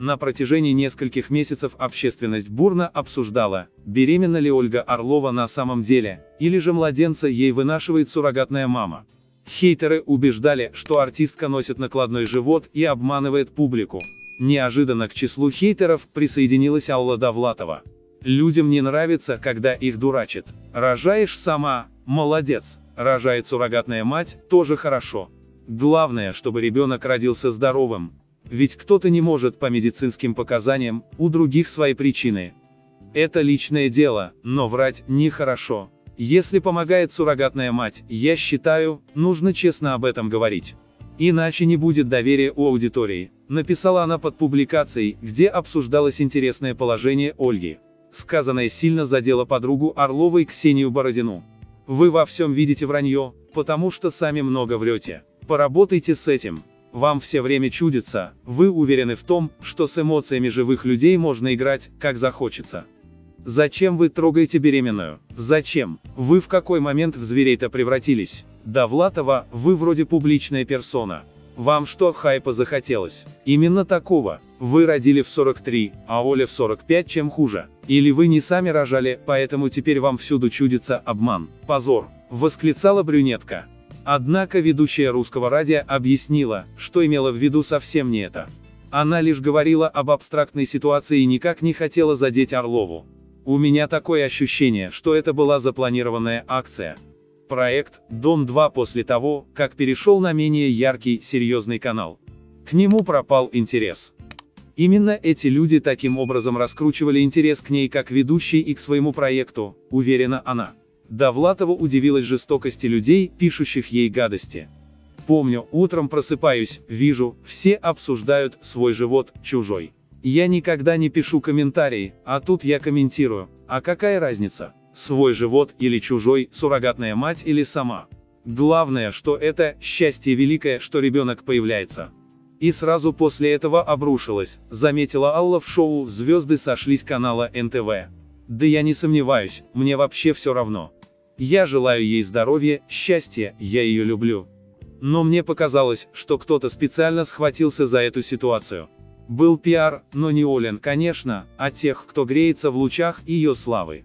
На протяжении нескольких месяцев общественность бурно обсуждала, беременна ли Ольга Орлова на самом деле, или же младенца ей вынашивает суррогатная мама. Хейтеры убеждали, что артистка носит накладной живот и обманывает публику. Неожиданно к числу хейтеров присоединилась Алла Довлатова. Людям не нравится, когда их дурачат. Рожаешь сама, молодец. Рожает суррогатная мать, тоже хорошо. Главное, чтобы ребенок родился здоровым, ведь кто-то не может по медицинским показаниям, у других свои причины. Это личное дело, но врать нехорошо. Если помогает суррогатная мать, я считаю, нужно честно об этом говорить. Иначе не будет доверия у аудитории, написала она под публикацией, где обсуждалось интересное положение Ольги. Сказанное сильно задело подругу Орловой Ксению Бородину. Вы во всем видите вранье, потому что сами много врете. Поработайте с этим. Вам все время чудится, вы уверены в том, что с эмоциями живых людей можно играть, как захочется. Зачем вы трогаете беременную? Зачем? Вы в какой момент в зверей-то превратились? Довлатова, вы вроде публичная персона. Вам что хайпа захотелось? Именно такого. Вы родили в 43, а Оля в 45 чем хуже. Или вы не сами рожали, поэтому теперь вам всюду чудится обман. Позор. Восклицала брюнетка. Однако ведущая русского радио объяснила, что имела в виду совсем не это. Она лишь говорила об абстрактной ситуации и никак не хотела задеть Орлову. У меня такое ощущение, что это была запланированная акция. Проект «Дом-2» после того, как перешел на менее яркий, серьезный канал. К нему пропал интерес. Именно эти люди таким образом раскручивали интерес к ней как ведущей и к своему проекту, уверена она. Довлатова удивилась жестокости людей, пишущих ей гадости. Помню, утром просыпаюсь, вижу, все обсуждают свой живот, чужой. Я никогда не пишу комментарии, а тут я комментирую. А какая разница? Свой живот или чужой, суррогатная мать или сама? Главное, что это счастье великое, что ребенок появляется. И сразу после этого обрушилось, заметила Алла в шоу «Звезды сошлись» канала НТВ. Да я не сомневаюсь, мне вообще все равно. Я желаю ей здоровья, счастья, я ее люблю. Но мне показалось, что кто-то специально схватился за эту ситуацию. Был пиар, но не Олен, конечно, а тех, кто греется в лучах ее славы.